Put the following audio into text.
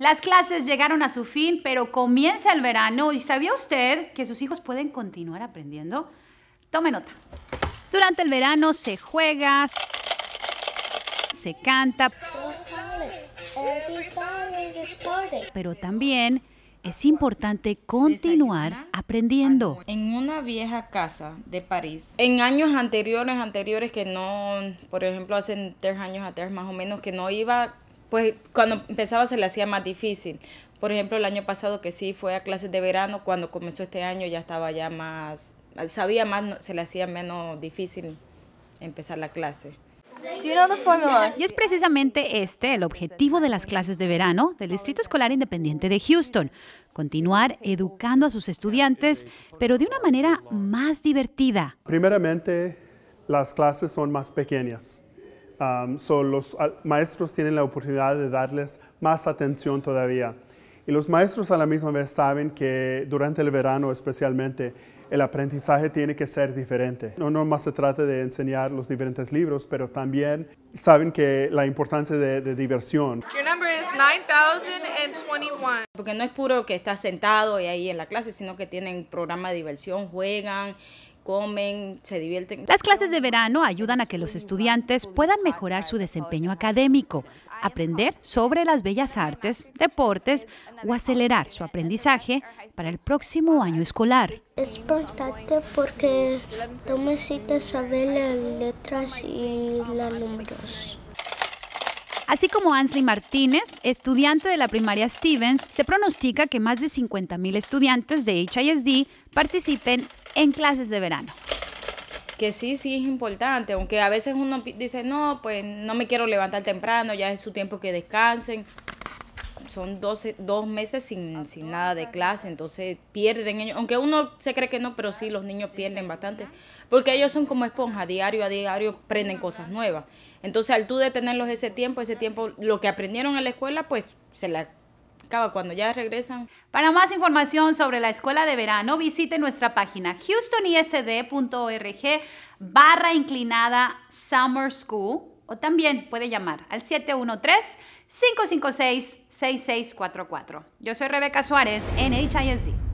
Las clases llegaron a su fin, pero comienza el verano y ¿sabía usted que sus hijos pueden continuar aprendiendo? Tome nota. Durante el verano se juega, se canta, pero también es importante continuar aprendiendo. En una vieja casa de París, en años anteriores, anteriores que no, por ejemplo, hace tres años atrás más o menos, que no iba, pues cuando empezaba se le hacía más difícil. Por ejemplo, el año pasado que sí fue a clases de verano, cuando comenzó este año ya estaba ya más, sabía más, se le hacía menos difícil empezar la clase. Y es precisamente este el objetivo de las clases de verano del Distrito Escolar Independiente de Houston, continuar educando a sus estudiantes, pero de una manera más divertida. Primeramente, las clases son más pequeñas. Um, los maestros tienen la oportunidad de darles más atención todavía. Y los maestros a la misma vez saben que durante el verano especialmente el aprendizaje tiene que ser diferente. No nomás se trata de enseñar los diferentes libros, pero también saben que la importancia de, diversión. Your number is 9021. Porque no es puro que estás sentado y ahí en la clase, sino que tienen programa de diversión, juegan, comen, se divierten. Las clases de verano ayudan a que los estudiantes puedan mejorar su desempeño académico, aprender sobre las bellas artes, deportes o acelerar su aprendizaje para el próximo año escolar. Es importante porque tú necesitas saber las letras y los números. Así como Ansley Martínez, estudiante de la primaria Stevens, se pronostica que más de 50.000 estudiantes de HISD participen en clases de verano que sí, sí es importante, aunque a veces uno dice, no, pues no me quiero levantar temprano, ya es su tiempo que descansen. Son 12, dos meses sin, sin nada de clase, entonces pierden, aunque uno se cree que no, pero sí, los niños pierden bastante, porque ellos son como esponja, diario a diario aprenden cosas nuevas. Entonces al tú detenerlos ese tiempo, ese tiempo, lo que aprendieron en la escuela, pues se la cuando ya regresan. Para más información sobre la escuela de verano, visite nuestra página houstonisd.org barra inclinada Summer School o también puede llamar al 713-556-6644. Yo soy Rebeca Suárez en HISD.